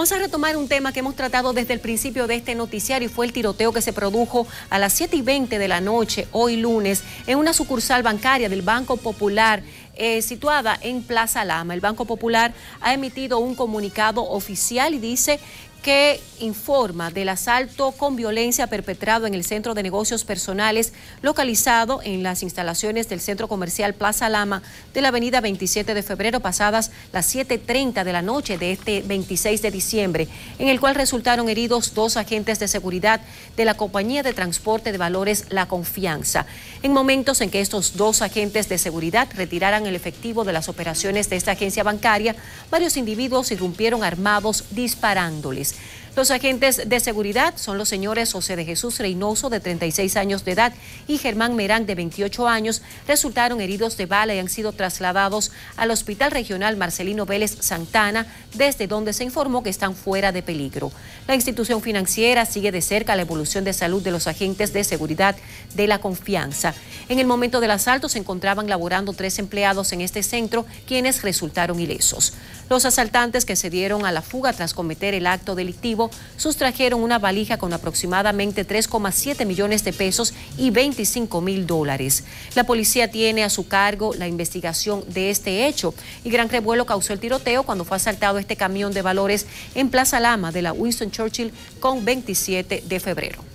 Vamos a retomar un tema que hemos tratado desde el principio de este noticiario y fue el tiroteo que se produjo a las 7 y 20 de la noche, hoy lunes, en una sucursal bancaria del Banco Popular. Eh, situada en Plaza Lama. El Banco Popular ha emitido un comunicado oficial y dice que informa del asalto con violencia perpetrado en el centro de negocios personales localizado en las instalaciones del centro comercial Plaza Lama de la avenida 27 de febrero pasadas las 7.30 de la noche de este 26 de diciembre, en el cual resultaron heridos dos agentes de seguridad de la compañía de transporte de valores La Confianza. En momentos en que estos dos agentes de seguridad retiraran el efectivo de las operaciones de esta agencia bancaria, varios individuos irrumpieron armados disparándoles. is Los agentes de seguridad son los señores José de Jesús Reynoso, de 36 años de edad, y Germán Merán, de 28 años, resultaron heridos de bala y han sido trasladados al Hospital Regional Marcelino Vélez Santana, desde donde se informó que están fuera de peligro. La institución financiera sigue de cerca la evolución de salud de los agentes de seguridad de la confianza. En el momento del asalto se encontraban laborando tres empleados en este centro, quienes resultaron ilesos. Los asaltantes que se dieron a la fuga tras cometer el acto delictivo sustrajeron una valija con aproximadamente 3,7 millones de pesos y 25 mil dólares. La policía tiene a su cargo la investigación de este hecho y gran revuelo causó el tiroteo cuando fue asaltado este camión de valores en Plaza Lama de la Winston Churchill con 27 de febrero.